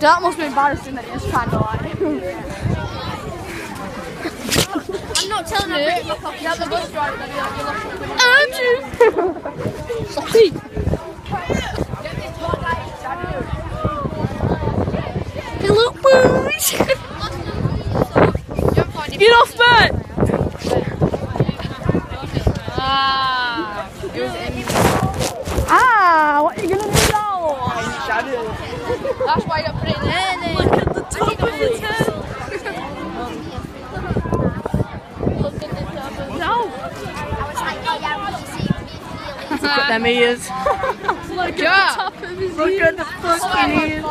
That must be embarrassing that you're trying to lie. I'm not telling you. You have the bus driver. Andrew! Sorry. Hello, boys! Get off that! Ah. It was Emmy. Ah, what are you gonna do now? That's why you put it in. Look at the top of his head. Look at the top of No. It. Them ears. Look at Look at the fucking ears.